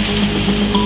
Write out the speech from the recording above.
Música